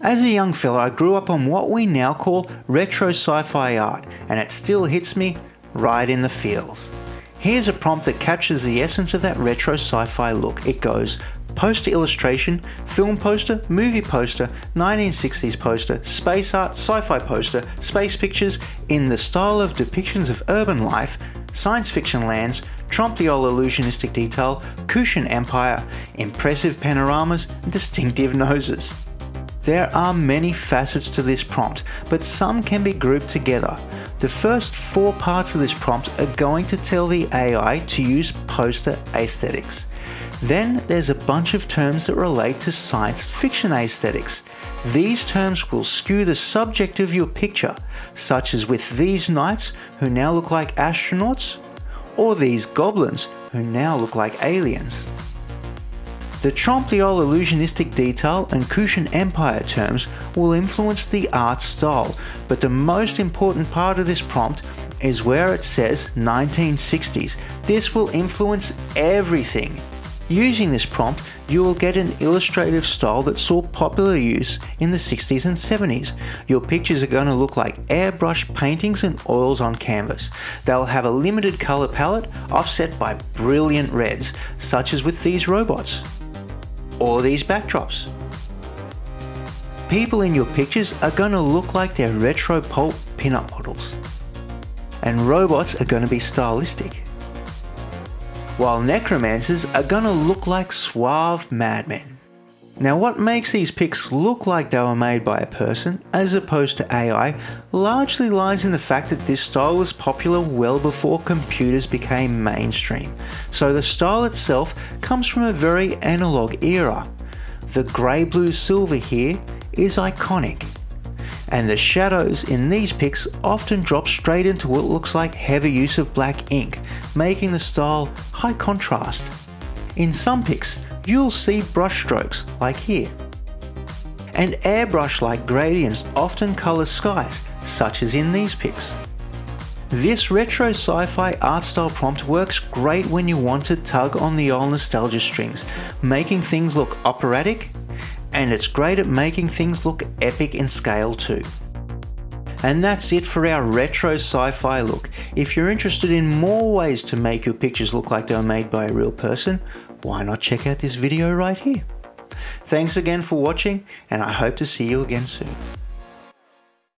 As a young fella, I grew up on what we now call retro sci-fi art, and it still hits me right in the feels. Here's a prompt that captures the essence of that retro sci-fi look. It goes poster illustration, film poster, movie poster, 1960s poster, space art, sci-fi poster, space pictures in the style of depictions of urban life, science fiction lands, Trompe-l'oeil illusionistic detail, Kushan Empire, impressive panoramas, distinctive noses. There are many facets to this prompt, but some can be grouped together. The first four parts of this prompt are going to tell the AI to use poster aesthetics. Then there's a bunch of terms that relate to science fiction aesthetics. These terms will skew the subject of your picture, such as with these knights who now look like astronauts, or these goblins who now look like aliens. The Trompe-l'oeil illusionistic detail and Kushan Empire terms will influence the art style, but the most important part of this prompt is where it says 1960s. This will influence everything. Using this prompt, you will get an illustrative style that saw popular use in the 60s and 70s. Your pictures are going to look like airbrush paintings and oils on canvas. They'll have a limited color palette offset by brilliant reds, such as with these robots or these backdrops. People in your pictures are going to look like they're retro pulp pinup models. And robots are going to be stylistic while necromancers are gonna look like suave madmen. Now what makes these pics look like they were made by a person as opposed to AI largely lies in the fact that this style was popular well before computers became mainstream, so the style itself comes from a very analog era. The grey blue silver here is iconic and the shadows in these pics often drop straight into what looks like heavy use of black ink, making the style high contrast. In some pics, you'll see brush strokes like here. And airbrush-like gradients often colour skies, such as in these pics. This retro sci-fi art style prompt works great when you want to tug on the old nostalgia strings, making things look operatic and it's great at making things look epic in scale too. And that's it for our retro sci-fi look. If you're interested in more ways to make your pictures look like they were made by a real person, why not check out this video right here. Thanks again for watching and I hope to see you again soon.